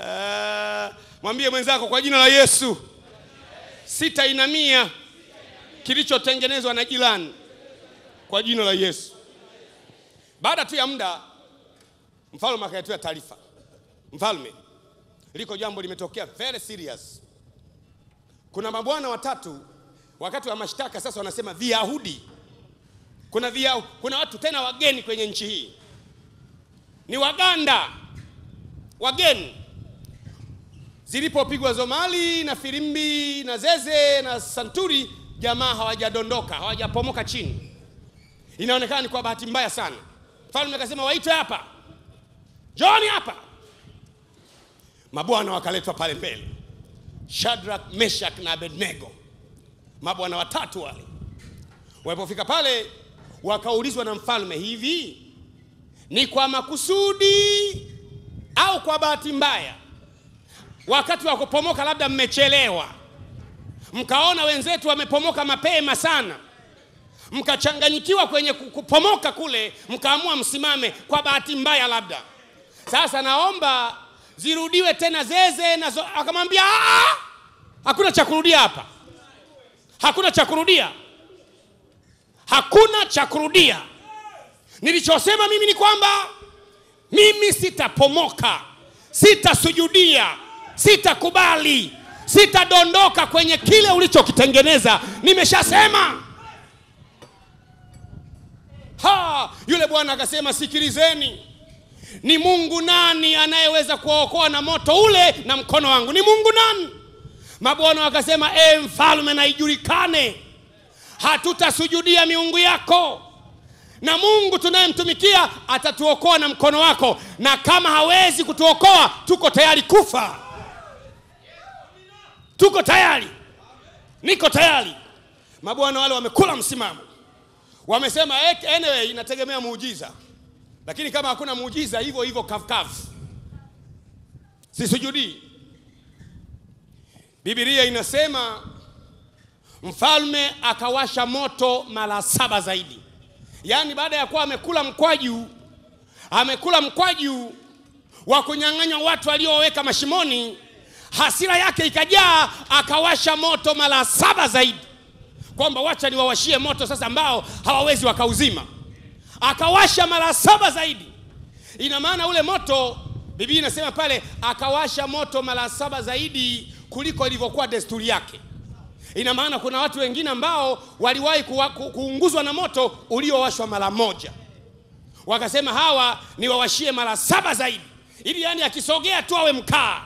Ah, mwambie mwenzako kwa jina la Yesu, sitainamia kilichotengenezwa na jirani, kwa jina la Yesu. Baada tu ya muda, mfalme akaletea taarifa, mfalme, liko jambo limetokea very serious. Kuna mabwana watatu wakati wa mashtaka sasa wanasema Viyahudi, kuna via, kuna watu tena wageni kwenye nchi hii, ni Waganda wageni. Zilipopigwa zomali na firimbi na zeze na santuri, jamaa hawajadondoka, hawajapomoka chini. Inaonekana ni kwa bahati mbaya sana. Mfalme akasema waite hapa, joni hapa. Mabwana wakaletwa pale mbele, shadrak meshak na Abednego, mabwana watatu wale. Walipofika pale, wakaulizwa na mfalme, hivi ni kwa makusudi au kwa bahati mbaya? Wakati wa kupomoka labda mmechelewa, mkaona wenzetu wamepomoka mapema sana, mkachanganyikiwa kwenye kupomoka kule, mkaamua msimame kwa bahati mbaya labda. Sasa naomba zirudiwe tena zeze na. Akamwambia "Ah, hakuna cha kurudia hapa, hakuna cha kurudia, hakuna cha kurudia. Nilichosema mimi ni kwamba mimi sitapomoka, sitasujudia, sitakubali, sitadondoka kwenye kile ulichokitengeneza. Nimeshasema. Ha, yule bwana akasema, sikilizeni, ni Mungu nani anayeweza kuwaokoa na moto ule na mkono wangu? Ni Mungu nani? Mabwana wakasema, e mfalme, naijulikane, hatutasujudia miungu yako na Mungu tunayemtumikia atatuokoa na mkono wako, na kama hawezi kutuokoa, tuko tayari kufa. Tuko tayari, niko tayari. Mabwana wale wamekula msimamo, wamesema "Eh, anyway, inategemea muujiza, lakini kama hakuna muujiza, hivyo hivyo kavukavu, sisujudii. Biblia inasema mfalme akawasha moto mara saba zaidi. Yaani baada ya kuwa amekula mkwaju amekula mkwaju wa kunyang'anywa watu walioweka mashimoni hasira yake ikajaa akawasha moto mara saba zaidi. Kwamba wacha niwawashie moto sasa ambao hawawezi wakauzima. Akawasha mara saba zaidi. Ina maana ule moto biblia inasema pale akawasha moto mara saba zaidi kuliko ilivyokuwa desturi yake. Ina maana kuna watu wengine ambao waliwahi kuunguzwa na moto uliowashwa mara moja. Wakasema hawa niwawashie mara saba zaidi. Ili yani akisogea tu awe mkaa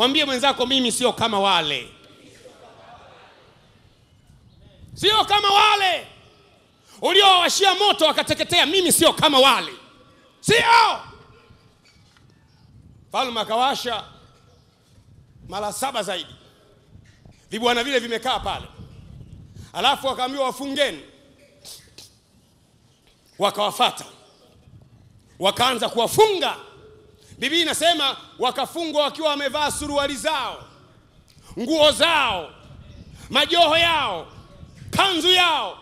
mwambie mwenzako mimi sio kama wale. Sio kama wale. Uliowashia moto wakateketea mimi sio kama wale. Sio. Falme akawasha mara saba zaidi. Vibwana vile vimekaa pale. Alafu wakaambiwa wafungeni. Wakawafata. Wakaanza kuwafunga biblia inasema wakafungwa wakiwa wamevaa suruali zao nguo zao majoho yao kanzu yao.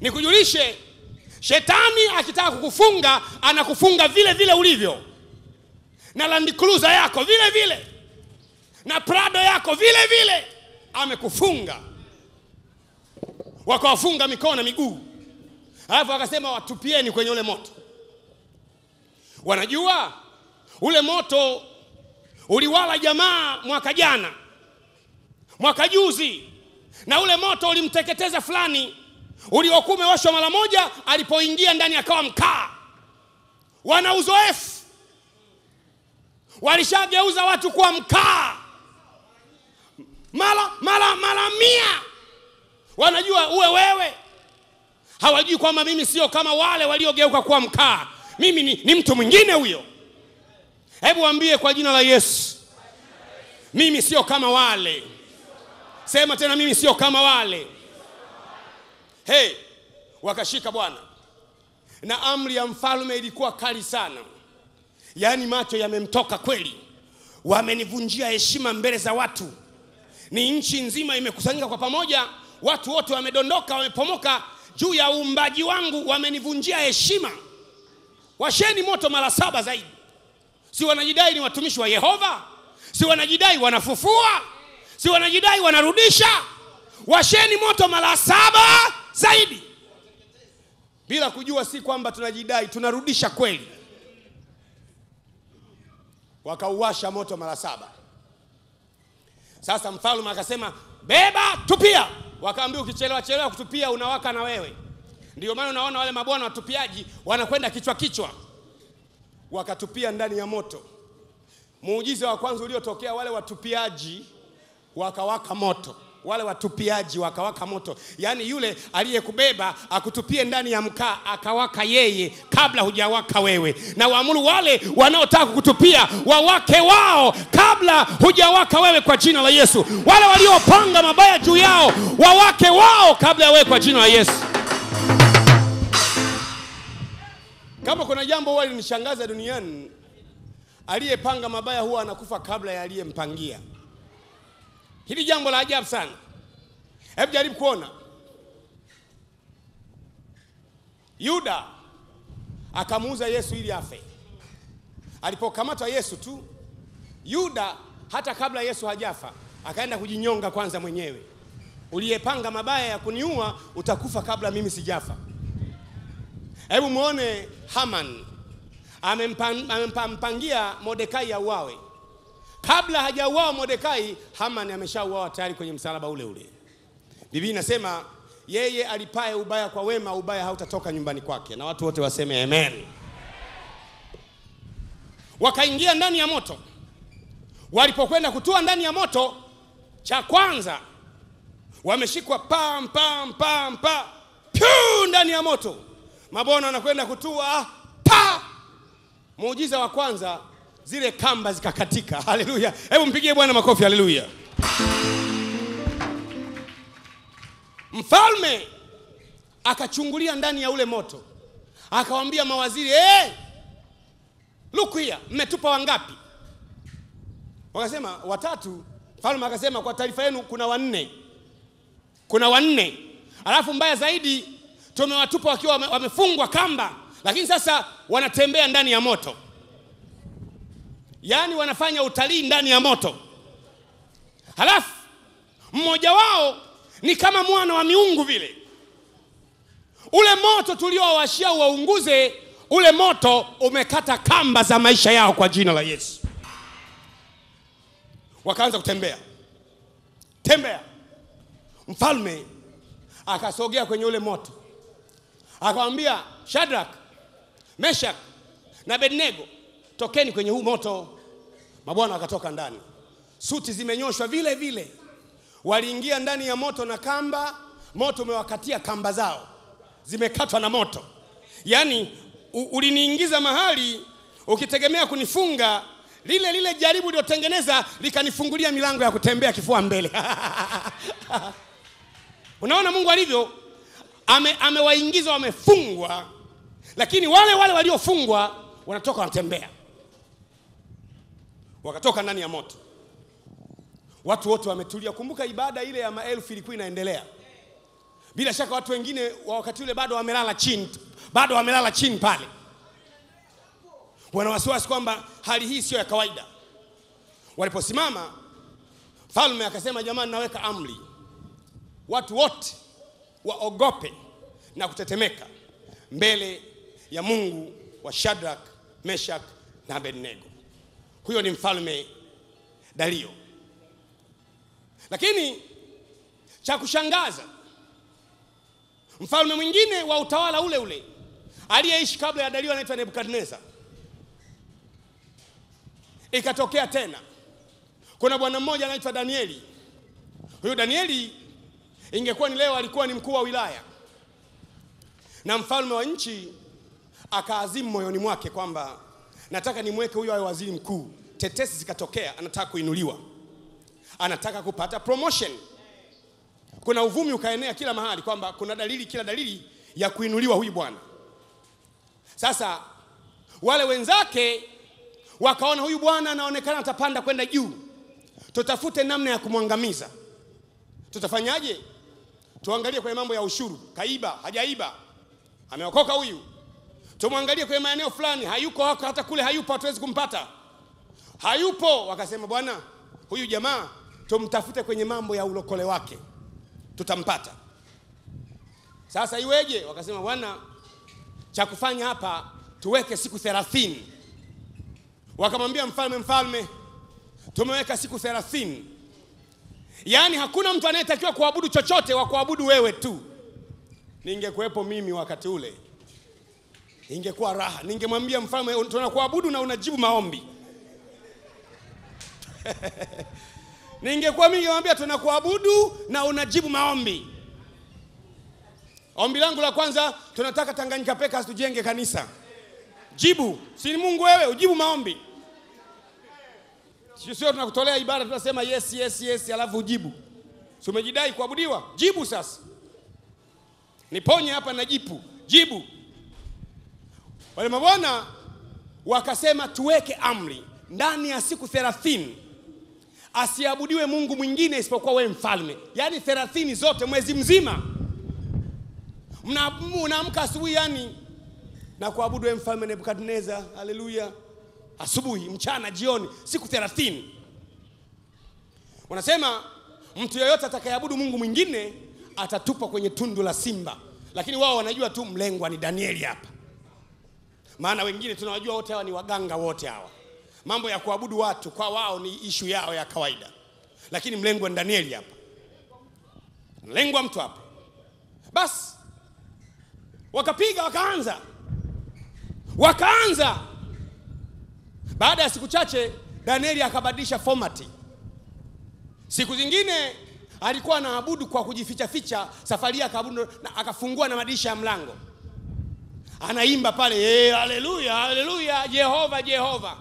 Nikujulishe shetani akitaka kukufunga anakufunga vile vile ulivyo. Na Land Cruiser yako vile vile. Na prado yako vile vile. Amekufunga. Wakawafunga mikono na miguu. Alafu akasema watupieni kwenye ule moto. Wanajua ule moto uliwala jamaa mwaka jana mwaka juzi na ule moto ulimteketeza fulani uliokuwa umewashwa mara moja alipoingia ndani akawa mkaa. Wana uzoefu. Walishageuza watu kuwa mkaa. Mara mara mara mia. Wanajua uwe wewe. Hawajui kwamba mimi sio kama wale waliogeuka kuwa mkaa. Mimi ni, ni mtu mwingine huyo hebu wambie kwa jina la yesu. Mimi sio kama wale. Sema tena mimi sio kama wale. Hey wakashika bwana. Na amri ya mfalme ilikuwa kali sana. Yaani macho yamemtoka kweli. Wamenivunjia heshima mbele za watu. Ni nchi nzima imekusanyika kwa pamoja. Watu wote wamedondoka wamepomoka. Juu ya uumbaji wangu wamenivunjia heshima. Washeni moto mara saba zaidi si wanajidai ni watumishi wa yehova? Si wanajidai wanafufua? Si wanajidai wanarudisha? Washeni moto mara saba zaidi. Bila kujua si kwamba tunajidai tunarudisha kweli. Wakauwasha moto mara saba. Sasa mfalme akasema beba tupia. Wakaambia ukichelewa chelewa kutupia unawaka na wewe. Ndio maana unaona wale mabwana watupiaji wanakwenda kichwa kichwa wakatupia ndani ya moto. Muujiza wa kwanza uliotokea wale watupiaji wakawaka moto. Wale watupiaji wakawaka moto. Yaani yule aliyekubeba akutupie ndani ya mkaa akawaka yeye kabla hujawaka wewe. Na waamuru wale wanaotaka kukutupia wawake wao kabla hujawaka wewe kwa jina la yesu. Wale waliopanga mabaya juu yao wawake wao kabla ya wewe kwa jina la yesu kama kuna jambo huwa linishangaza duniani aliyepanga mabaya huwa anakufa kabla ya aliyempangia. Hili jambo la ajabu sana. Hebu jaribu kuona. Yuda akamuuza yesu ili afe. Alipokamatwa yesu tu yuda hata kabla yesu hajafa akaenda kujinyonga kwanza mwenyewe. Uliyepanga mabaya ya kuniua utakufa kabla mimi sijafa hebu mwone haman. Amempangia modekai auawe. Kabla hajauawa modekai haman ameshauawa tayari kwenye msalaba ule ule. Biblia inasema yeye alipaye ubaya kwa wema ubaya hautatoka nyumbani kwake. Na watu wote waseme amen. Wakaingia ndani ya moto. Walipokwenda kutua ndani ya moto cha kwanza wameshikwa pam pam pam pa pyu ndani ya moto mabwana wanakwenda kutua. Pa! Muujiza wa kwanza zile kamba zikakatika. Haleluya. Hebu mpigie bwana makofi. Haleluya. Mfalme akachungulia ndani ya ule moto. Akawambia mawaziri hey, look here mmetupa wangapi? Wakasema watatu. Mfalme akasema kwa taarifa yenu kuna wanne. Kuna wanne. Alafu mbaya zaidi tumewatupa wakiwa wamefungwa kamba lakini sasa wanatembea ndani ya moto. Yaani wanafanya utalii ndani ya moto. Halafu mmoja wao ni kama mwana wa miungu vile. Ule moto tuliowashia uwaunguze ule moto umekata kamba za maisha yao kwa jina la yesu. Wakaanza kutembea. Tembea. Mfalme akasogea kwenye ule moto akawambia shadrak meshak na bednego tokeni kwenye huu moto. Mabwana wakatoka ndani. Suti zimenyoshwa vile vile. Waliingia ndani ya moto na kamba. Moto umewakatia kamba zao. Zimekatwa na moto. Yaani uliniingiza mahali ukitegemea kunifunga lile lile jaribu uliotengeneza likanifungulia milango ya kutembea kifua mbele. Unaona mungu alivyo ame, wamefungwa. Lakini wale wale waliofungwa wanatoka wanatembea. Wakatoka ndani ya moto. Watu wote wametulia. Kumbuka ibada ile ya maelfu ilikuwa inaendelea. Bila shaka watu wengine wa wakati ule bado wamelala chini bado wamelala chini pale. Wanawasiwasi kwamba hali hii sio ya kawaida. Waliposimama falme akasema jamani naweka amri. Watu wote waogope na kutetemeka mbele ya mungu wa shadrak meshak na abednego. Huyo ni mfalme dario. Lakini cha kushangaza mfalme mwingine wa utawala ule ule aliyeishi kabla ya dario anaitwa nebukadnezar. Ikatokea tena. Kuna bwana mmoja anaitwa danieli. Huyo danieli ingekuwa ni leo alikuwa ni mkuu wa wilaya. Na mfalme wa nchi akaazimu moyoni mwake kwamba nataka nimweke huyo awe waziri mkuu. Tetesi zikatokea anataka kuinuliwa. Anataka kupata promotion. Kuna uvumi ukaenea kila mahali kwamba kuna dalili kila dalili ya kuinuliwa huyu bwana. Sasa wale wenzake wakaona huyu bwana anaonekana atapanda kwenda juu. Tutafute namna ya kumwangamiza. Tutafanyaje tuangalie kwenye mambo ya ushuru kaiba hajaiba ameokoka huyu tumwangalie kwenye maeneo fulani hayuko hako hata kule hayupo hatuwezi kumpata hayupo. Wakasema bwana, huyu jamaa tumtafute kwenye mambo ya ulokole wake, tutampata. Sasa iweje? Wakasema bwana, cha kufanya hapa tuweke siku thelathini. Wakamwambia mfalme, mfalme, tumeweka siku thelathini, yaani hakuna mtu anayetakiwa kuabudu chochote, wa kuabudu wewe tu. Ningekuwepo mimi wakati ule, ingekuwa raha. Ningemwambia mfalme, tunakuabudu na unajibu maombi. Ningekuwa mimi tunakuabudu na unajibu maombi. Ombi langu la kwanza, tunataka Tanganyika pekas tujenge kanisa. Jibu, si Mungu wewe, ujibu maombi. Sio tunakutolea ibada tunasema yes yes yes alafu ujibu. Si umejidai kuabudiwa? Jibu sasa. Niponye hapa na jipu. Jibu. Wale mabwana wakasema tuweke amri ndani ya siku thelathini asiabudiwe Mungu mwingine isipokuwa wewe mfalme. Yaani thelathini zote mwezi mzima. Mnaamka asubuhi yani na kuabudu mfalme nebukadnezar Haleluya. Asubuhi, mchana, jioni, siku thelathini. Wanasema mtu yeyote atakayeabudu Mungu mwingine atatupwa kwenye tundu la simba, lakini wao wanajua tu mlengwa ni Danieli hapa, maana wengine tunawajua wote hawa ni waganga wote hawa. Mambo ya kuabudu watu kwa wao ni ishu yao ya kawaida, lakini mlengwa ni Danieli hapa, mlengwa mtu hapa. Basi wakapiga wakaanza wakaanza. Baada ya siku chache, Danieli akabadilisha fomati. Siku zingine alikuwa anaabudu kwa kujificha ficha, safari akaabudu na akafungua na madirisha ya mlango, anaimba pale, eh, haleluya haleluya, Jehova Jehova.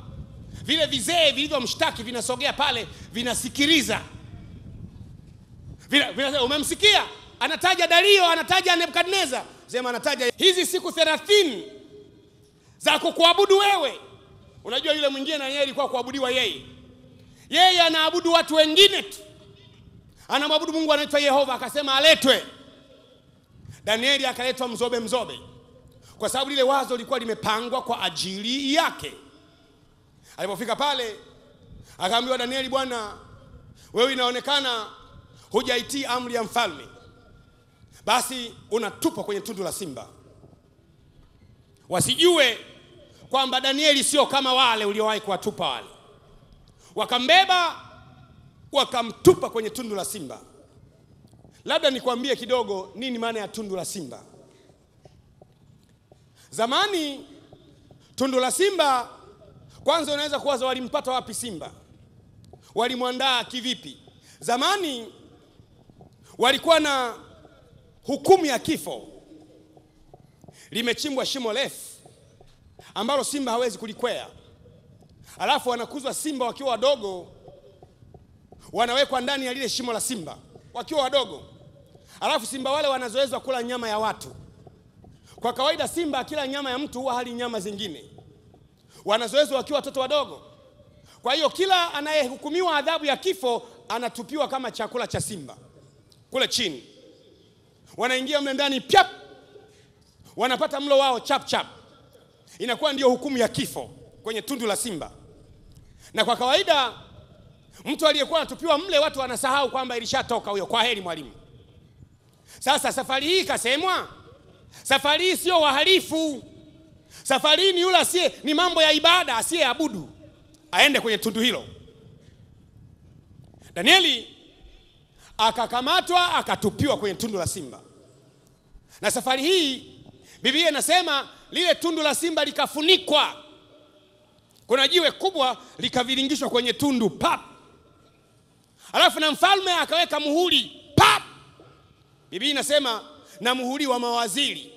Vile vizee vilivyomshtaki vinasogea pale, vinasikiliza vina, vina, umemsikia anataja Dario, anataja Nebukadneza, sema anataja hizi siku thelathini za kukuabudu wewe. Unajua yule mwingine na yeye alikuwa kuabudiwa yeye, yeye anaabudu watu wengine tu, anamwabudu Mungu anaitwa Yehova, akasema aletwe. Danieli akaletwa mzobe mzobe, kwa sababu lile wazo lilikuwa limepangwa kwa ajili yake. Alipofika pale, akaambiwa Danieli, bwana wewe, inaonekana hujaitii amri ya mfalme, basi unatupwa kwenye tundu la simba. Wasijue kwamba Danieli sio kama wale uliowahi kuwatupa wale. Wakambeba wakamtupa kwenye tundu la simba. Labda nikwambie kidogo nini maana ya tundu la simba. Zamani tundu la simba, kwanza unaweza kuwaza walimpata wapi simba, walimwandaa kivipi? Zamani walikuwa na hukumu ya kifo, limechimbwa shimo refu ambalo simba hawezi kulikwea, alafu wanakuzwa simba wakiwa wadogo, wanawekwa ndani ya lile shimo la simba wakiwa wadogo, alafu simba wale wanazoezwa kula nyama ya watu. Kwa kawaida simba kila nyama ya mtu huwa hali nyama zingine, wanazoezwa wakiwa watoto wadogo. Kwa hiyo kila anayehukumiwa adhabu ya kifo anatupiwa kama chakula cha simba. Kule chini, wanaingia mle ndani pyap, wanapata mlo wao chap chap inakuwa ndiyo hukumu ya kifo kwenye tundu la simba. Na kwa kawaida mtu aliyekuwa anatupiwa mle, watu wanasahau kwamba ilishatoka huyo, kwa heri mwalimu. Sasa safari hii ikasemwa, safari hii sio wahalifu, safari hii ni yule asiye, ni mambo ya ibada, asiyeabudu aende kwenye tundu hilo. Danieli akakamatwa akatupiwa kwenye tundu la simba, na safari hii Biblia inasema lile tundu la simba likafunikwa, kuna jiwe kubwa likaviringishwa kwenye tundu pap, alafu na mfalme akaweka muhuri pap. Biblia inasema na muhuri wa mawaziri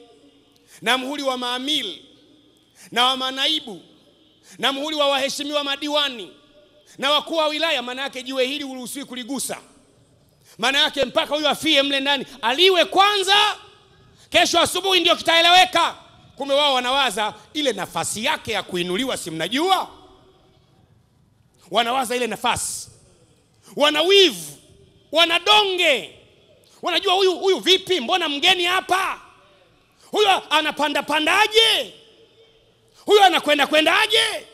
na muhuri wa maamil na wa manaibu na muhuri wa waheshimiwa madiwani na wakuu wa wilaya. Maana yake jiwe hili uruhusiwi kuligusa, maana yake mpaka huyo afie mle ndani, aliwe kwanza kesho asubuhi ndio kitaeleweka. Kumbe wao wanawaza ile nafasi yake ya kuinuliwa, si mnajua, wanawaza ile nafasi, wana wivu, wanadonge wanajua huyu huyu vipi, mbona mgeni hapa, huyo anapanda pandaje, anakwenda kwendaje?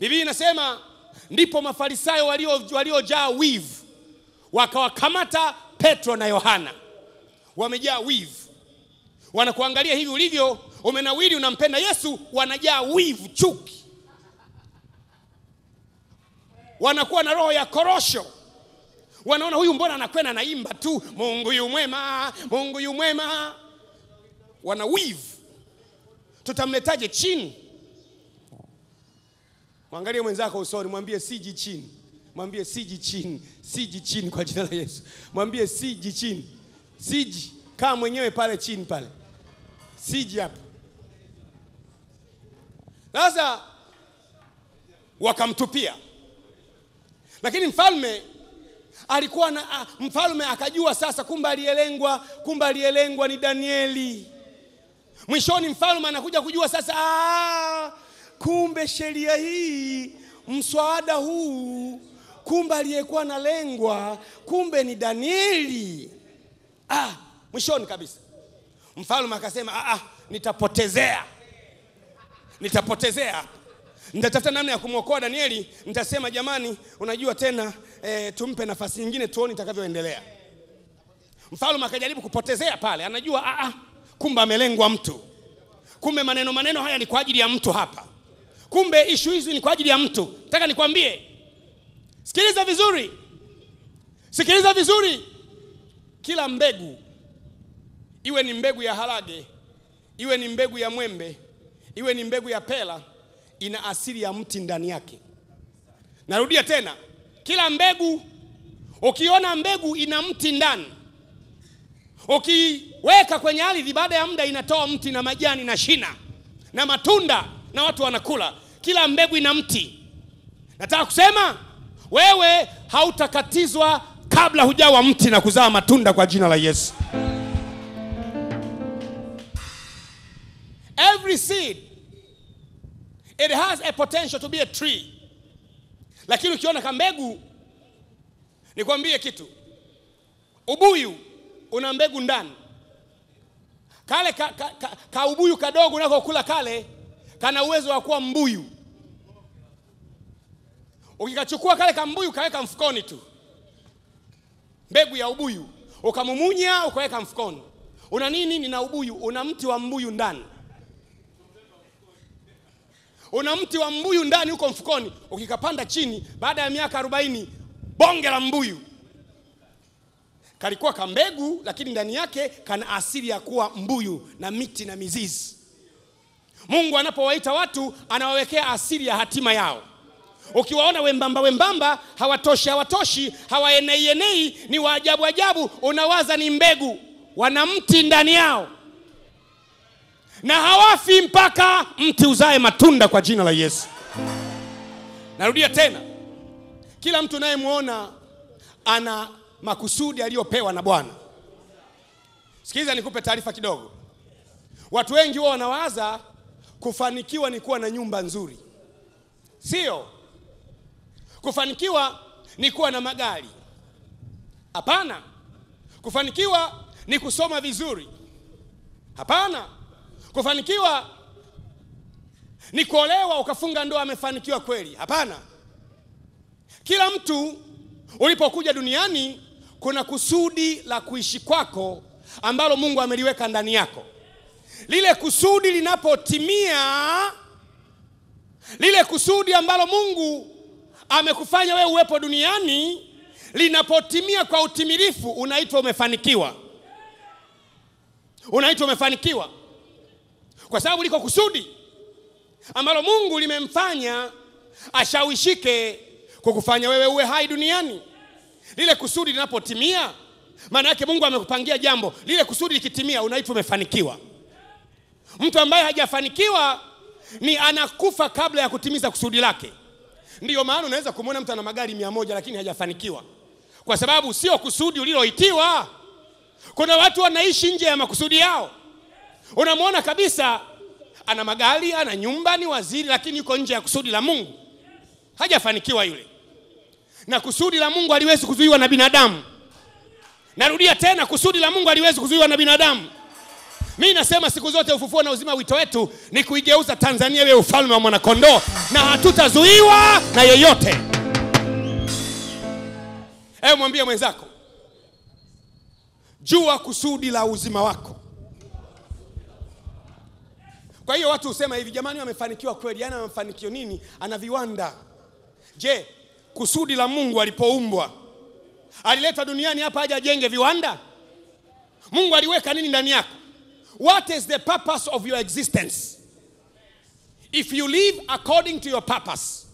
Biblia inasema ndipo Mafarisayo waliojaa walio wivu wakawakamata Petro na Yohana, wamejaa wivu, wanakuangalia hivi ulivyo, umenawili, unampenda Yesu, wanajaa wivu, chuki, wanakuwa na roho ya korosho. Wanaona huyu mbona anakwenda naimba tu mungu yu mwema mungu yu mwema. Wana wivu. Tutamletaje chini? Mwangalie mwenzako usoni mwambie siji chini. Mwambie siji chini. Siji chini kwa jina la yesu. Mwambie siji chini. Siji. Kaa mwenyewe pale chini pale siji hapa. Sasa wakamtupia. Lakini mfalme alikuwa na a, mfalme akajua sasa kumbe aliyelengwa kumbe aliyelengwa ni danieli. Mwishoni mfalme anakuja kujua sasa aa, kumbe sheria hii mswada huu kumbe aliyekuwa analengwa kumbe ni danieli. Ah, mwishoni kabisa mfalme akasema ah, ah, nitapotezea. Nitapotezea. Nitatafuta namna ya kumwokoa danieli. Nitasema jamani unajua tena e, tumpe nafasi nyingine tuone itakavyoendelea. Mfalme akajaribu kupotezea pale. Anajua ah, ah, kumbe amelengwa mtu. Kumbe maneno maneno haya ni kwa ajili ya mtu hapa. Kumbe ishu hizi ni kwa ajili ya mtu. Nataka nikwambie. Sikiliza vizuri. Sikiliza vizuri. Kila mbegu iwe ni mbegu ya harage iwe ni mbegu ya mwembe iwe ni mbegu ya pela ina asili ya mti ndani yake. Narudia tena kila mbegu ukiona mbegu ina mti ndani ukiweka kwenye ardhi baada ya muda inatoa mti na majani na shina na matunda na watu wanakula kila mbegu ina mti. Nataka kusema wewe hautakatizwa kabla hujawa mti na kuzaa matunda kwa jina la yesu every seed it has a potential to be a tree. Lakini ukiona kambegu nikwambie kitu. Ubuyu una mbegu ndani. Kale ka, ka, ka, ka ubuyu kadogo unakokula kale kana uwezo wa kuwa mbuyu. Ukikachukua kale kambuyu kaweka mfukoni tu. Mbegu ya ubuyu. Ukamumunya ukaweka mfukoni. Una nini? Nina ubuyu. Una mti wa mbuyu ndani una mti wa mbuyu ndani huko mfukoni ukikapanda chini baada ya miaka arobaini bonge la mbuyu. Kalikuwa kambegu lakini ndani yake kana asili ya kuwa mbuyu na miti na mizizi. Mungu anapowaita watu anawawekea asili ya hatima yao. Ukiwaona wembamba wembamba hawatoshi hawatoshi hawaeneienei ni waajabu ajabu unawaza ni mbegu. Wana mti ndani yao na hawafi mpaka mti uzae matunda kwa jina la yesu. Narudia tena. Kila mtu unayemwona ana makusudi aliyopewa na bwana. Sikiliza nikupe taarifa kidogo. Watu wengi huwa wanawaza kufanikiwa ni kuwa na nyumba nzuri. Sio. Kufanikiwa ni kuwa na magari. Hapana. Kufanikiwa ni kusoma vizuri. Hapana kufanikiwa ni kuolewa ukafunga ndoa amefanikiwa kweli? Hapana. Kila mtu ulipokuja duniani kuna kusudi la kuishi kwako ambalo mungu ameliweka ndani yako. Lile kusudi linapotimia lile kusudi ambalo mungu amekufanya wewe uwepo duniani linapotimia kwa utimilifu unaitwa umefanikiwa. Unaitwa umefanikiwa kwa sababu liko kusudi ambalo mungu limemfanya ashawishike kukufanya wewe uwe hai duniani. Lile kusudi linapotimia maana yake mungu amekupangia jambo. Lile kusudi likitimia unaitwa umefanikiwa. Mtu ambaye hajafanikiwa ni anakufa kabla ya kutimiza kusudi lake. Ndiyo maana unaweza kumwona mtu ana magari mia moja lakini hajafanikiwa. Kwa sababu sio kusudi uliloitiwa. Kuna watu wanaishi nje ya makusudi yao unamwona kabisa ana magari ana nyumba ni waziri lakini yuko nje ya kusudi la mungu. Hajafanikiwa yule. Na kusudi la mungu aliwezi kuzuiwa na binadamu. Narudia tena kusudi la mungu aliwezi kuzuiwa na binadamu. Mi nasema siku zote ufufuo na uzima wito wetu ni kuigeuza tanzania iwe ufalme wa mwanakondoo na hatutazuiwa na yeyote. Ewe mwambie mwenzako jua kusudi la uzima wako kwa hiyo watu husema hivi jamani wamefanikiwa kweli? Yani mafanikio nini? Ana viwanda. Je kusudi la mungu alipoumbwa alileta duniani hapa aje ajenge viwanda? Mungu aliweka nini ndani yako? What is the purpose of your existence? If you live according to your purpose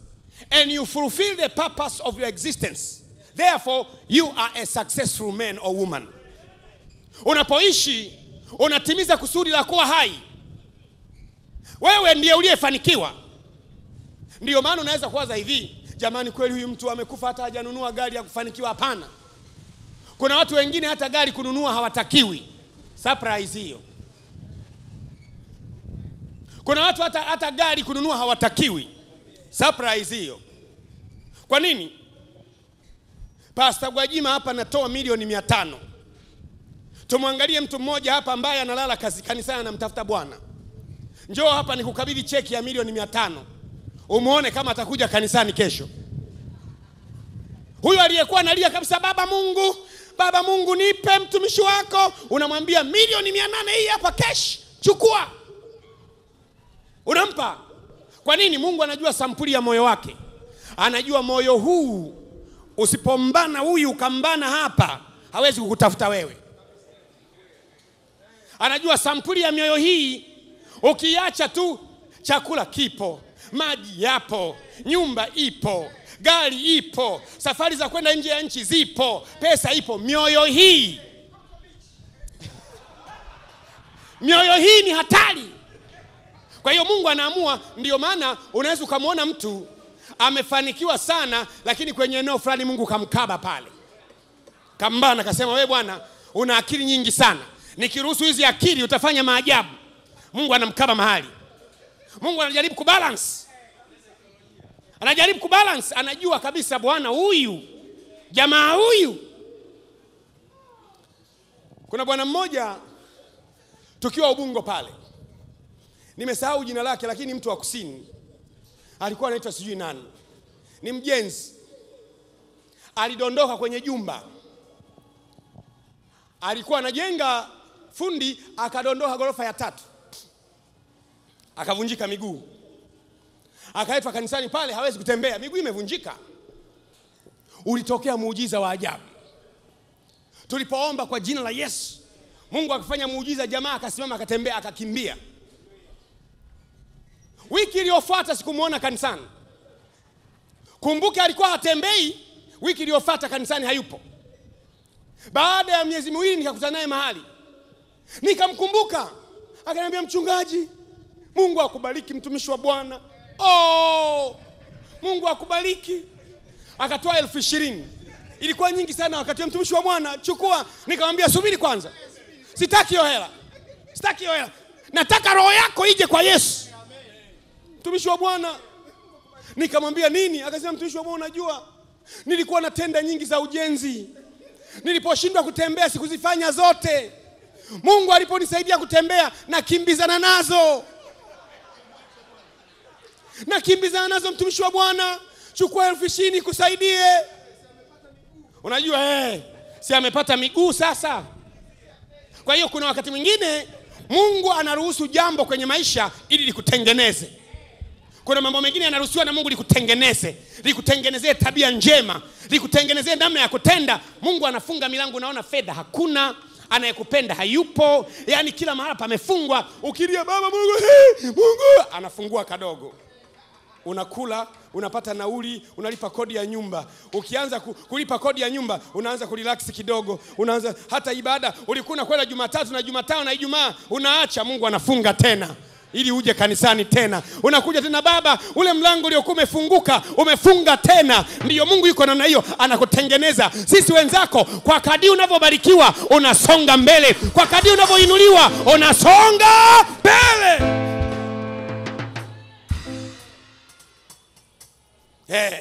and you fulfill the purpose of your existence therefore you are a successful man or woman. Unapoishi unatimiza kusudi la kuwa hai wewe ndiye uliyefanikiwa. Ndio maana unaweza kuwaza hivi jamani kweli huyu mtu amekufa hata hajanunua gari ya kufanikiwa? Hapana. Kuna watu wengine hata gari kununua hawatakiwi. Surprise hiyo. Kuna watu hata, hata gari kununua hawatakiwi. Surprise hiyo. Kwa nini? Pasta gwajima hapa anatoa milioni mia tano. Tumwangalie mtu mmoja hapa ambaye analala kazi kanisani anamtafuta bwana njoo hapa nikukabidhi cheki ya milioni mia tano. Umwone kama atakuja kanisani kesho. Huyo aliyekuwa analia kabisa baba mungu baba mungu nipe mtumishi wako. Unamwambia milioni mia nane hii hapa kesh chukua. Unampa? Kwa nini? Mungu anajua sampuli ya moyo wake. Anajua moyo huu usipombana huyu ukambana hapa hawezi kukutafuta wewe. Anajua sampuli ya mioyo hii ukiacha tu chakula kipo maji yapo nyumba ipo gari ipo safari za kwenda nje ya nchi zipo pesa ipo. Mioyo hii. Mioyo hii ni hatari. Kwa hiyo mungu anaamua ndio maana unaweza ukamwona mtu amefanikiwa sana lakini kwenye eneo fulani mungu kamkaba pale. Kambana kasema we bwana una akili nyingi sana. Nikiruhusu hizi akili utafanya maajabu mungu anamkaba mahali. Mungu anajaribu kubalance. Anajaribu kubalance anajua kabisa bwana huyu jamaa huyu. Kuna bwana mmoja tukiwa ubungo pale. Nimesahau jina lake lakini mtu wa kusini. Alikuwa anaitwa sijui nani. Ni mjenzi. Alidondoka kwenye jumba. Alikuwa anajenga fundi akadondoka ghorofa ya tatu akavunjika miguu. Akaletwa kanisani pale hawezi kutembea. Miguu imevunjika. Ulitokea muujiza wa ajabu. Tulipoomba kwa jina la yesu mungu akafanya muujiza jamaa akasimama akatembea akakimbia. Wiki iliyofuata sikumwona kanisani. Kumbuke alikuwa hatembei wiki iliyofuata kanisani hayupo. Baada ya miezi miwili nikakutana naye mahali. Nikamkumbuka. Akaniambia mchungaji mungu akubariki mtumishi wa bwana. Oh, mungu akubariki. Akatoa elfu ishirini. Ilikuwa nyingi sana wakati wa mtumishi wa bwana. Chukua nikamwambia subiri kwanza. Sitaki hiyo hela. Sitaki hiyo hela. Nataka roho yako ije kwa yesu. Mtumishi wa bwana. Nikamwambia nini? Akasema mtumishi wa bwana unajua nilikuwa na tenda nyingi za ujenzi. Niliposhindwa kutembea sikuzifanya zote. Mungu aliponisaidia kutembea nakimbizana nazo nakimbizana nazo mtumishi wa bwana. Chukua elfu ishirini kusaidie unajua hey, si amepata miguu sasa. Kwa hiyo kuna wakati mwingine mungu anaruhusu jambo kwenye maisha ili likutengeneze. Kuna mambo mengine yanaruhusiwa na mungu likutengeneze likutengenezee tabia njema likutengenezee namna ya kutenda. Mungu anafunga milango unaona fedha hakuna anayekupenda hayupo. Yaani kila mahala pamefungwa. Ukilia baba mungu hey, mungu anafungua kadogo unakula unapata nauli unalipa kodi ya nyumba. Ukianza ku, kulipa kodi ya nyumba unaanza kurelax kidogo. Unaanza hata ibada ulikuwa unakwenda jumatatu na jumatano na ijumaa unaacha mungu anafunga tena. Ili uje kanisani tena. Unakuja tena baba ule mlango uliokuwa umefunguka umefunga tena. Ndiyo mungu yuko namna hiyo anakutengeneza. Sisi wenzako kwa kadi unavyobarikiwa unasonga mbele. Kwa kadi unavyoinuliwa unasonga mbele hey.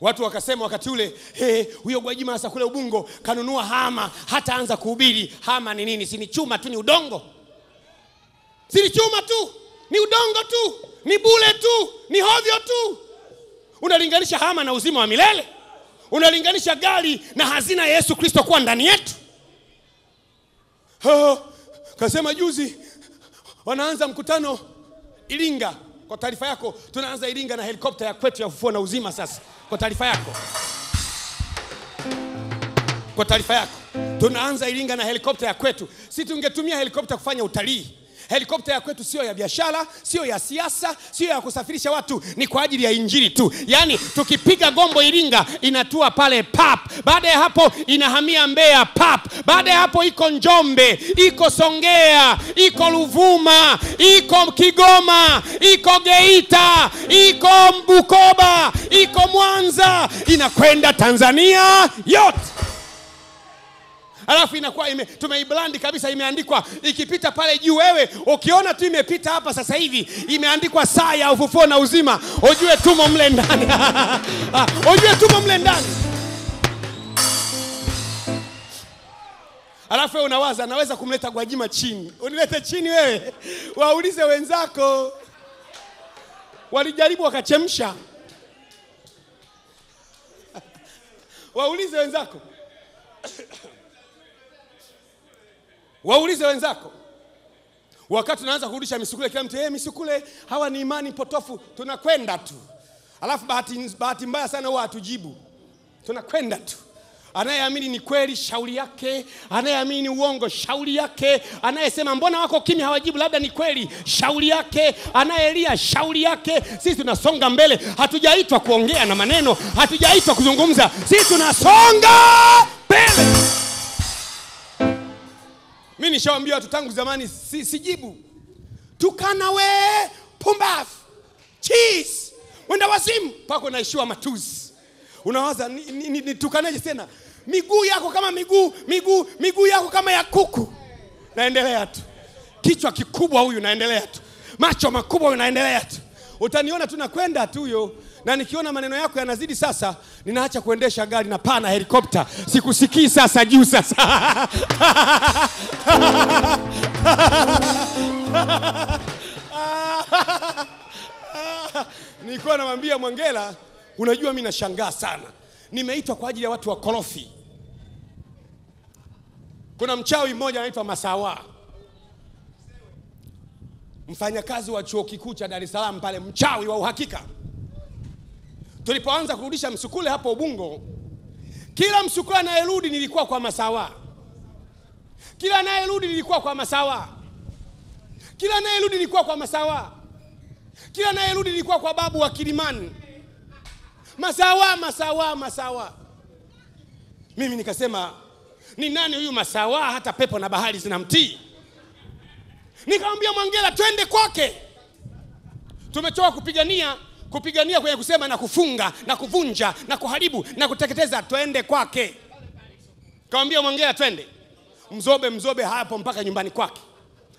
watu wakasema wakati ule huyo gwajima sasa kule ubungo kanunua hama hataanza kuhubiri. Hama ni nini? Si ni chuma tu ni udongo. Si ni chuma tu ni udongo tu ni bule tu ni hovyo tu. Unalinganisha hama na uzima wa milele. Unalinganisha gari na hazina ya yesu kristo kuwa ndani yetu. Oh, kasema juzi wanaanza mkutano iringa kwa taarifa yako tunaanza iringa na helikopta ya kwetu ya ufufuo na uzima sasa. Kwa taarifa yako. Kwa taarifa yako tunaanza iringa na helikopta ya kwetu. Si tungetumia helikopta kufanya utalii helikopta ya kwetu sio ya biashara sio ya siasa sio ya kusafirisha watu ni kwa ajili ya injili tu. Yaani tukipiga gombo iringa inatua pale pap. Baada ya hapo inahamia mbeya pap. Baada ya hapo iko njombe iko songea iko ruvuma iko kigoma iko geita iko bukoba iko mwanza. Inakwenda tanzania yote alafu inakuwa ime, tumeiblandi kabisa imeandikwa. Ikipita pale juu wewe ukiona tu imepita hapa sasa hivi imeandikwa saa ya ufufuo na uzima. Ujue tumo mle ndani. Ah, ujue tumo mle ndani. Alafu wewe unawaza naweza kumleta gwajima chini? Unilete chini wewe? Waulize wenzako. Walijaribu wakachemsha. Waulize wenzako waulize wenzako. Wakati tunaanza kurudisha misukule kila mtu hey, misukule hawa ni imani potofu tunakwenda tu. Alafu bahati, bahati mbaya sana huwa hatujibu. Tunakwenda tu. Anayeamini ni kweli shauri yake. Anayeamini ni uongo shauri yake. Anayesema mbona wako kimya hawajibu labda ni kweli shauri yake. Anayelia shauri yake. Sisi tunasonga mbele. Hatujaitwa kuongea na maneno. Hatujaitwa kuzungumza. Sisi tunasonga mbele mi nishawambia watu tangu zamani si, sijibu. Tukana we pumbafu chis wenda wazimu. Pako naishiwa matuzi. Unawaza nitukaneje ni, ni, tena? Miguu yako kama miguu miguu miguu yako kama ya kuku. Naendelea tu. Kichwa kikubwa huyu naendelea tu. Macho makubwa huyu naendelea tu. Utaniona tu nakwenda tu huyo na nikiona maneno yako yanazidi sasa ninaacha kuendesha gari na paa na helikopta. Sikusikii sasa juu sasa. Nilikuwa namwambia mwangela unajua mi nashangaa sana. Nimeitwa kwa ajili ya watu wakorofi kuna mchawi mmoja anaitwa masawa. Mfanyakazi wa chuo kikuu cha dar es salaam pale mchawi wa uhakika tulipoanza kurudisha msukule hapo ubungo kila msukule anayerudi nilikuwa kwa masawa. Kila anayerudi nilikuwa kwa masawa. Kila anayerudi nilikuwa kwa masawa. Kila anayerudi nilikuwa kwa babu wa kilimani. Masawa masawa masawa. Mimi nikasema ni nani huyu masawa? Hata pepo na bahari zinamtii. Nikamwambia mwangela twende kwake. Tumechoka kupigania kupigania kwenye kusema na kufunga na kuvunja na kuharibu na kuteketeza twende kwake. Kawambia mwongea, twende. Mzobe mzobe hapo mpaka nyumbani kwake.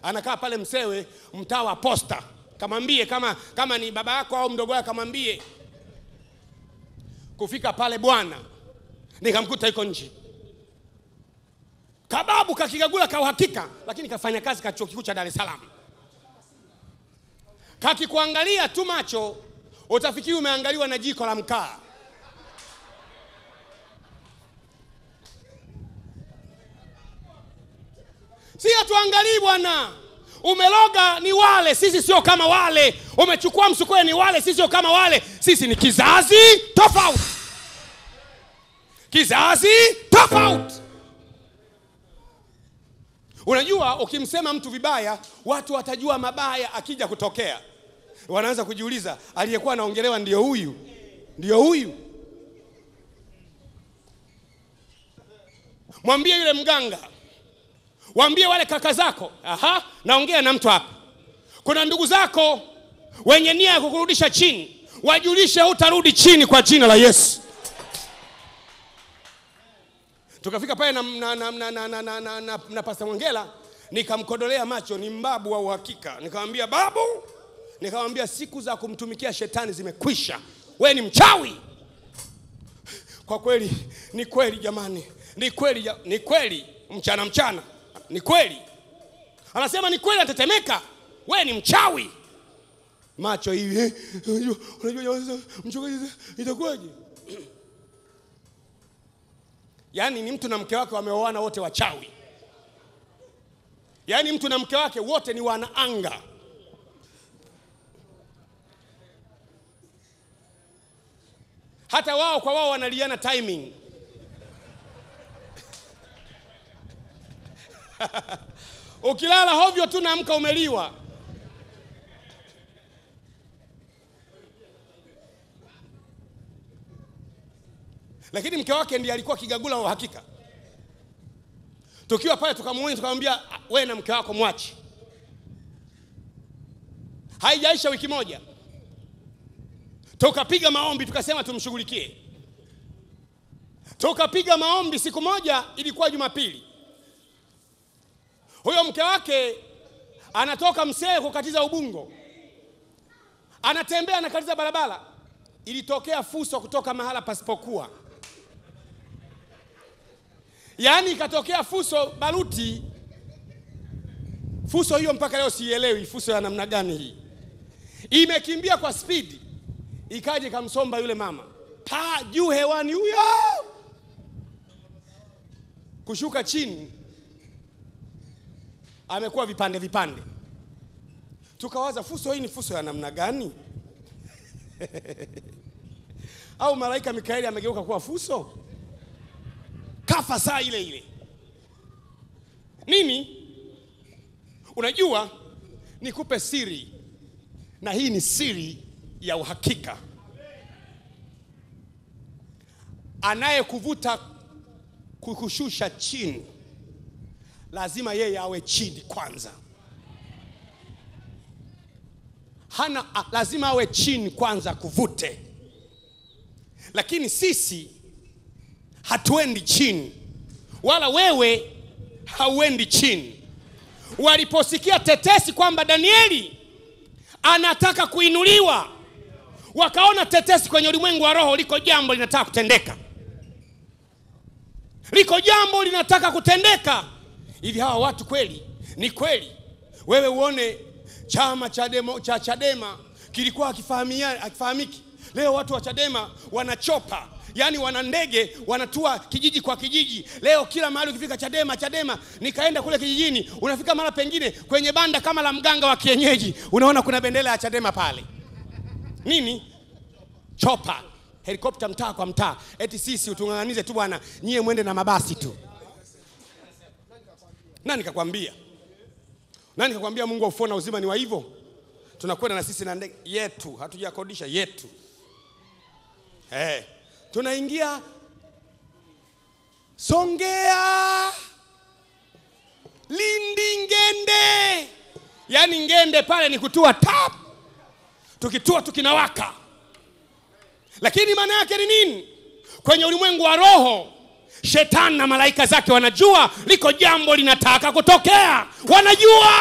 Anakaa pale msewe mtaa wa posta. Kamwambie kama kama ni baba yako au mdogo wako kamwambie. Kufika pale bwana nikamkuta iko nje. Kababu kakigagula ka uhakika lakini kafanya kazi ka chuo kikuu cha dar es salaam. Kakikuangalia tu macho utafikiri umeangaliwa na jiko la mkaa. Si hatuangalii bwana. Umeloga ni wale sisi sio kama wale. Umechukua msukule ni wale sisi sio kama wale. Sisi ni kizazi tofauti. Kizazi tofauti. Unajua ukimsema mtu vibaya watu watajua mabaya akija kutokea wanaanza kujiuliza aliyekuwa anaongelewa ndio huyu? Ndio huyu? Mwambie yule mganga. Waambie wale kaka zako. Aha naongea na mtu hapa. Kuna ndugu zako wenye nia ya kukurudisha chini. Wajulishe utarudi chini kwa jina la yesu. Tukafika pale na, na, na, na, na, na, na, na, na, na pasta mwangela nikamkodolea macho ni mbabu wa uhakika. Nikamwambia babu nikamwambia siku za kumtumikia shetani zimekwisha. We ni mchawi. Kwa kweli ni kweli jamani. Ni kweli ni kweli. Mchana mchana. Ni kweli. Anasema ni kweli anatetemeka we ni mchawi. Macho hivi eh, unajua itakuwaje? Yaani ni mtu na mke wake wameoana wote wachawi. Yaani mtu na mke wake wote ni wanaanga hata wao kwa wao wanaliana timing. Ukilala hovyo tu naamka umeliwa. Lakini mke wake ndiye alikuwa kigagula wa uhakika. Tukiwa pale tukamwona tukamwambia we na mke wako mwachi haijaisha wiki moja tukapiga maombi tukasema tumshughulikie. Tukapiga maombi siku moja ilikuwa jumapili. Huyo mke wake anatoka msee kukatiza ubungo. Anatembea anakatiza barabara. Ilitokea fuso kutoka mahala pasipokuwa. Yaani ikatokea fuso baruti. Fuso hiyo mpaka leo siielewi fuso ya namna gani hii? Imekimbia kwa spidi ikaja ikamsomba yule mama. Pa juu hewani huyo. Kushuka chini. Amekuwa vipande vipande. Tukawaza fuso hii ni fuso ya namna gani? Au malaika mikaeli amegeuka kuwa fuso? Kafa saa ile ile. Nini unajua nikupe siri. Na hii ni siri ya uhakika. Anayekuvuta kukushusha chini lazima yeye awe chini kwanza. Hana lazima awe chini kwanza kuvute. Lakini sisi hatuendi chini wala wewe hauendi chini. Waliposikia tetesi kwamba danieli anataka kuinuliwa wakaona tetesi kwenye ulimwengu wa roho liko jambo linataka kutendeka. Liko jambo linataka kutendeka. Hivi hawa watu kweli ni kweli. Wewe uone chama cha demo, cha chadema kilikuwa akifahamiki leo watu wa chadema wanachopa. Yaani wana ndege wanatua kijiji kwa kijiji. Leo kila mahali ukifika chadema chadema nikaenda kule kijijini unafika mara pengine kwenye banda kama la mganga wa kienyeji. Unaona kuna bendera ya chadema pale nini? Chopa. Helikopta mtaa kwa mtaa. Eti sisi utung'ang'anize tu bwana nyie mwende na mabasi tu. Nani kakwambia? Nani kakwambia mungu wa ufuo na uzima ni wa hivyo? Tunakwenda na sisi na ndege yetu hatujakodisha yetu. Hey. tunaingia. Songea. Lindi ngende. Yaani ngende pale ni kutua tap tukitua tukinawaka. Lakini maana yake ni nini? Kwenye ulimwengu wa roho shetani na malaika zake wanajua liko jambo linataka kutokea. Wanajua!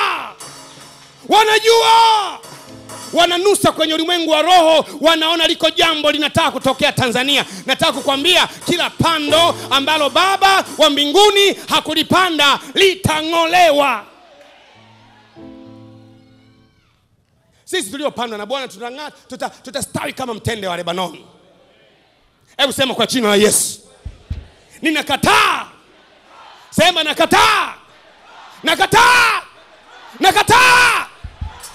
Wanajua! Wananusa kwenye ulimwengu wa roho wanaona liko jambo linataka kutokea tanzania. Nataka kukwambia kila pando ambalo baba wa mbinguni hakulipanda litang'olewa sisi tuliopandwa na bwana tutang'aa tuta, tutastawi kama mtende wa lebanon hebu sema kwa jina la yesu. Ninakataa. Sema nakataa. Nakataa. Nakataa.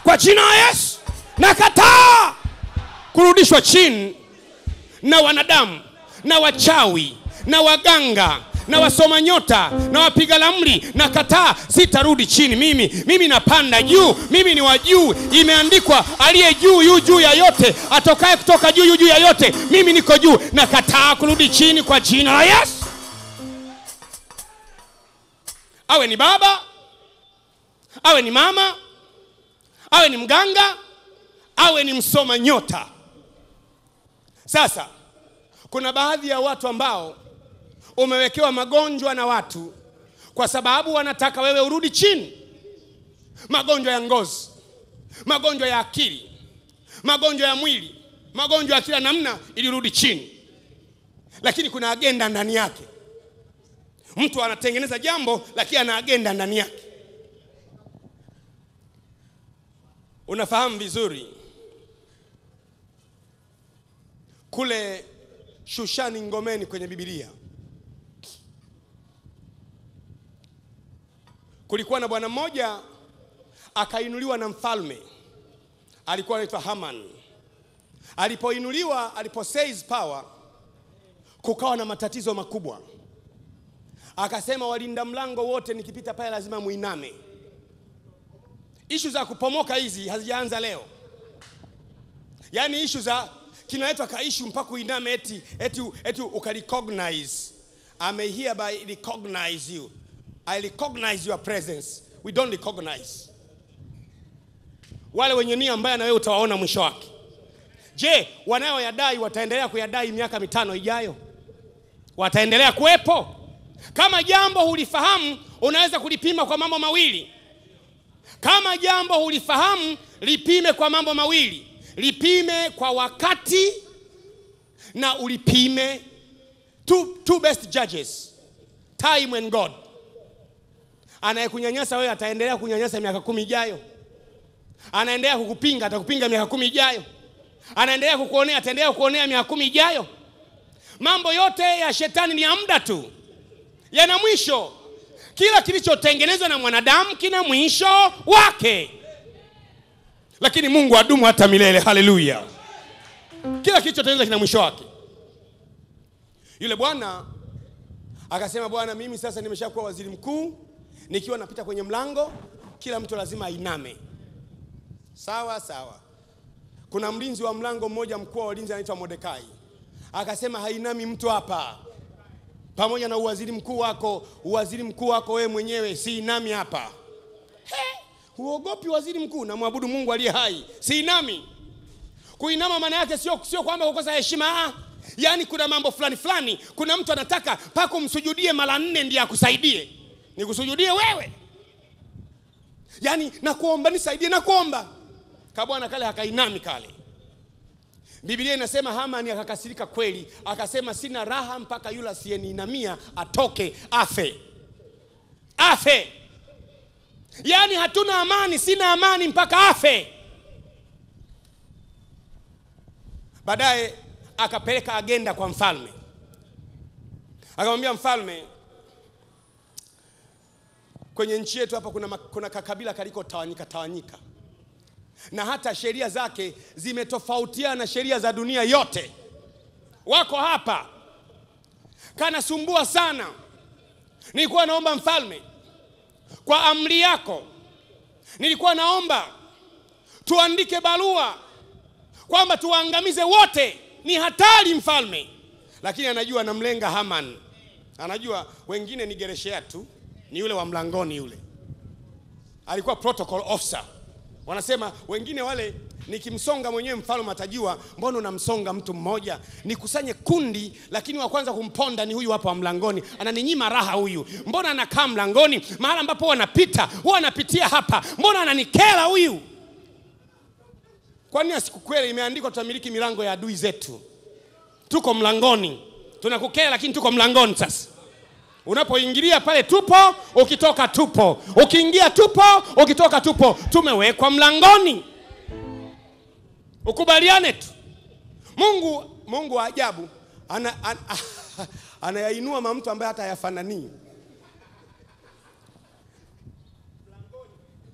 Kwa jina la yesu. Nakataa. Kurudishwa chini na wanadamu na wachawi na waganga na wasoma nyota na wapiga lamri na kataa sitarudi chini. Mimi mimi napanda juu mimi ni wa juu. Imeandikwa aliye juu yu juu ya yote. Atokaye kutoka juu yu juu ya yote. Mimi niko juu na kataa kurudi chini kwa jina la yesu. Awe ni baba awe ni mama awe ni mganga awe ni msoma nyota. Sasa kuna baadhi ya watu ambao umewekewa magonjwa na watu kwa sababu wanataka wewe urudi chini. Magonjwa ya ngozi magonjwa ya akili magonjwa ya mwili magonjwa ya kila namna ili urudi chini. Lakini kuna agenda ndani yake. Mtu anatengeneza jambo lakini ana agenda ndani yake. Unafahamu vizuri kule Shushani ngomeni kwenye Biblia kulikuwa na bwana mmoja akainuliwa na mfalme, alikuwa anaitwa Haman. Alipoinuliwa, aliposeize power, kukawa na matatizo makubwa. Akasema walinda mlango wote, nikipita pale lazima muiname. Ishu za kupomoka hizi hazijaanza leo, yaani ishu za kinaletwa kaishu mpaka uiname eti, eti, eti ukarecognize I may hereby recognize you I recognize your presence. We don't recognize. Wale wenye nia mbaya na wewe utawaona mwisho wake. Je wanayoyadai wataendelea kuyadai miaka mitano ijayo? Wataendelea kuwepo? Kama jambo hulifahamu unaweza kulipima kwa mambo mawili. Kama jambo hulifahamu lipime kwa mambo mawili. Lipime kwa wakati na ulipime. Two, two best judges time and god anayekunyanyasa wewe ataendelea kunyanyasa miaka kumi ijayo. Anaendelea kukupinga atakupinga miaka kumi ijayo. Anaendelea kukuonea ataendelea kukuonea miaka kumi ijayo. Mambo yote ya shetani ni ya muda tu. Yana mwisho. Kila kilichotengenezwa na mwanadamu kina mwisho wake. Lakini mungu adumu hata milele. Haleluya. Kila kilichotengenezwa kina mwisho wake. Yule bwana akasema bwana mimi sasa nimeshakuwa waziri mkuu nikiwa napita kwenye mlango kila mtu lazima ainame. Sawa sawa. Kuna mlinzi wa mlango mmoja mkuu wa walinzi anaitwa mordekai. Akasema hainami mtu hapa. Pamoja na uwaziri mkuu wako uwaziri mkuu wako wewe mwenyewe siinami hapa. He, huogopi waziri mkuu? Namwabudu mungu aliye hai. Siinami. Kuinama maana yake sio, sio kwamba kukosa heshima. Yaani kuna mambo fulani fulani kuna mtu anataka pako msujudie mara nne ndiye akusaidie nikusujudie wewe. Yaani nakuomba nisaidie nakuomba. Kabwana kale hakainami kale. Biblia inasema Hamani akakasirika kweli, akasema sina raha mpaka yule asiyeniinamia atoke afe, afe. Yaani hatuna amani, sina amani mpaka afe. Baadaye akapeleka agenda kwa mfalme, akamwambia mfalme, kwenye nchi yetu hapa kuna, kuna kakabila kaliko tawanyika tawanyika na hata sheria zake zimetofautiana na sheria za dunia yote. Wako hapa kanasumbua sana. Nilikuwa naomba mfalme, kwa amri yako, nilikuwa naomba tuandike barua kwamba tuwaangamize wote. Ni hatari mfalme, lakini anajua namlenga Haman, anajua wengine ni gereshea tu, ni yule wa mlangoni yule, alikuwa protocol officer. Wanasema wengine wale nikimsonga mwenyewe mfalme atajua mbona unamsonga mtu mmoja? Nikusanye kundi lakini wa kwanza kumponda ni huyu hapa wa mlangoni. Ananinyima raha huyu. Mbona anakaa mlangoni? Mahala ambapo wanapita huwa anapitia hapa. Mbona ananikela huyu? Kwa nini asikukweli imeandikwa tutamiliki milango ya adui zetu. Tuko mlangoni. Tunakukera lakini tuko mlangoni sasa Unapoingilia pale tupo, ukitoka tupo, ukiingia tupo, ukitoka tupo, tumewekwa mlangoni. Ukubaliane tu. Mungu, Mungu wa ajabu ana, ana, anayainua mamtu ambaye hata hayafananii.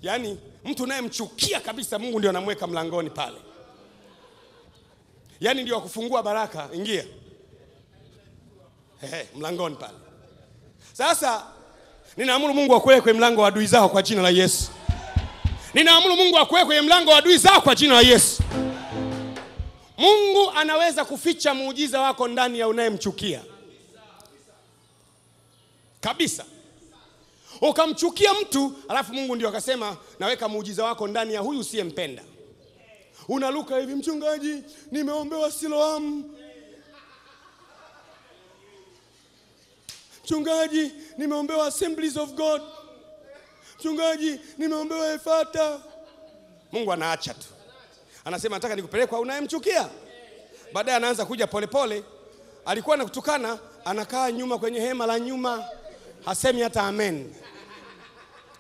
Yaani mtu unayemchukia kabisa, Mungu ndio anamweka mlangoni pale, yaani ndio wakufungua baraka, ingia hey, mlangoni pale. Sasa ninaamuru Mungu akuweke kwenye mlango wa adui zao kwa jina la Yesu. Ninaamuru Mungu akuweke kwenye mlango wa adui zao kwa jina la Yesu. Mungu anaweza kuficha muujiza wako ndani ya unayemchukia kabisa. Ukamchukia mtu alafu Mungu ndio akasema naweka muujiza wako ndani ya huyu usiyempenda. Unaluka hivi, mchungaji, nimeombewa Siloamu Mchungaji, nimeombewa Assemblies of God. Mchungaji, nimeombewa Efata. Mungu anaacha tu, anasema nataka nikupeleke kwa unayemchukia. Baadaye anaanza kuja polepole pole. Alikuwa anakutukana, anakaa nyuma kwenye hema la nyuma, hasemi hata amen,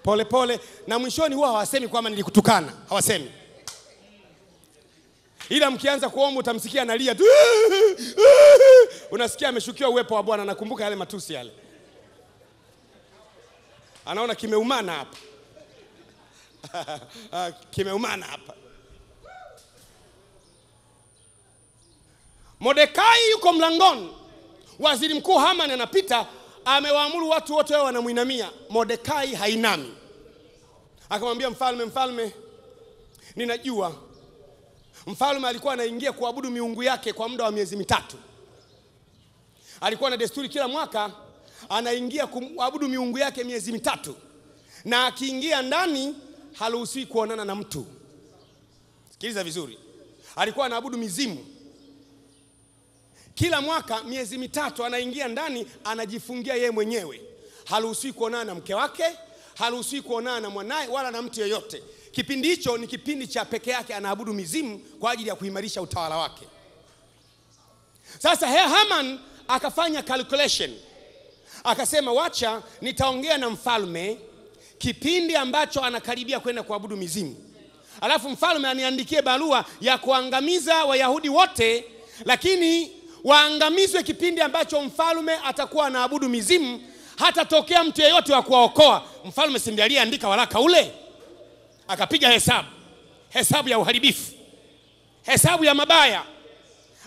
polepole pole. Na mwishoni huwa hawasemi kwamba nilikutukana, hawasemi ila mkianza kuomba utamsikia analia tu. Unasikia ameshukiwa uwepo wa bwana. Nakumbuka yale matusi yale. Anaona kimeumana hapa. Ah, kimeumana hapa. Modekai yuko mlangoni, waziri mkuu Haman anapita, amewaamuru watu wote wao wanamwinamia. modekai hainami, akamwambia mfalme, mfalme, ninajua mfalme alikuwa anaingia kuabudu miungu yake kwa muda wa miezi mitatu. Alikuwa na desturi kila mwaka anaingia kuabudu miungu yake miezi mitatu, na akiingia ndani haruhusiwi kuonana na mtu. Sikiliza vizuri, alikuwa anaabudu mizimu. Kila mwaka miezi mitatu anaingia ndani anajifungia yeye mwenyewe. Haruhusiwi kuonana na mke wake haruhusiwi kuonana na mwanaye wala na mtu yeyote kipindi hicho ni kipindi cha peke yake anaabudu mizimu kwa ajili ya kuimarisha utawala wake. Sasa Haman akafanya calculation. Akasema wacha nitaongea na mfalme kipindi ambacho anakaribia kwenda kuabudu mizimu. Alafu mfalme aniandikie barua ya kuangamiza wayahudi wote lakini waangamizwe kipindi ambacho mfalme atakuwa anaabudu mizimu. Hata tokea mtu yeyote wa kuwaokoa. Mfalme si ndiye aliyeandika waraka ule akapiga hesabu. Hesabu ya uharibifu. Hesabu ya mabaya.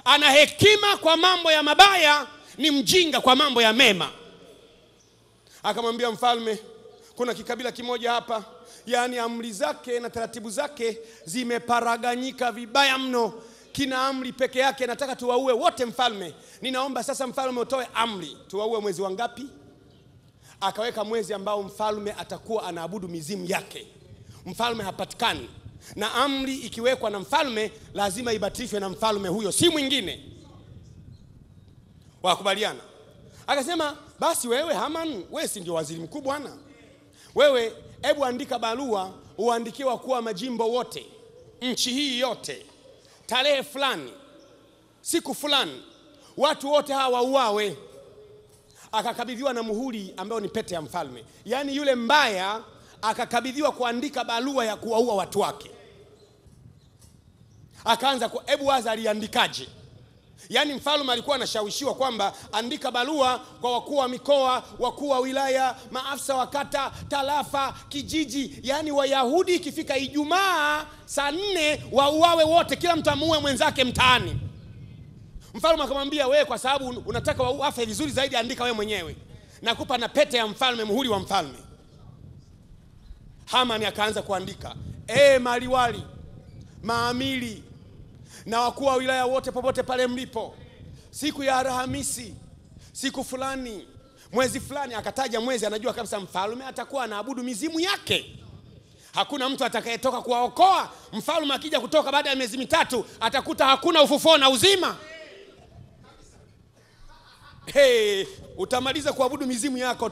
Ana hekima kwa mambo ya mabaya ni mjinga kwa mambo ya mema. Akamwambia mfalme kuna kikabila kimoja hapa. Yaani amri zake na taratibu zake zimeparaganyika vibaya mno. Kina amri peke yake nataka tuwaue wote mfalme. Ninaomba sasa mfalme utoe amri. Tuwaue mwezi wangapi? akaweka mwezi ambao mfalme atakuwa anaabudu mizimu yake mfalme hapatikani. Na amri ikiwekwa na mfalme lazima ibatilishwe na mfalme huyo si mwingine. Wakubaliana. Akasema basi wewe haman wewe si ndio waziri mkuu bwana? Wewe hebu andika barua uandikie wakuu wa majimbo wote nchi hii yote tarehe fulani siku fulani watu wote hawa wauawe. Akakabidhiwa na muhuri ambayo ni pete ya mfalme. Yaani yule mbaya akakabidhiwa kuandika barua ya kuwaua watu wake. Akaanza ku- hebu waza aliandikaje? Yaani mfalme alikuwa anashawishiwa kwamba andika barua kwa wakuu wa mikoa wakuu wa wilaya maafisa wa kata tarafa kijiji. Yaani wayahudi ikifika ijumaa saa nne wauawe wote kila mtu amuue mwenzake mtaani. Mfalme akamwambia wewe kwa sababu unataka wafe vizuri zaidi andika wewe mwenyewe. Nakupa na pete ya mfalme muhuri wa mfalme hamani akaanza kuandika e, maliwali maamili na wakuu wa wilaya wote popote pale mlipo siku ya alhamisi siku fulani mwezi fulani akataja mwezi anajua kabisa mfalme atakuwa anaabudu mizimu yake. Hakuna mtu atakayetoka kuwaokoa. Mfalme akija kutoka baada ya miezi mitatu atakuta hakuna ufufuo na uzima. Hey, utamaliza kuabudu mizimu yako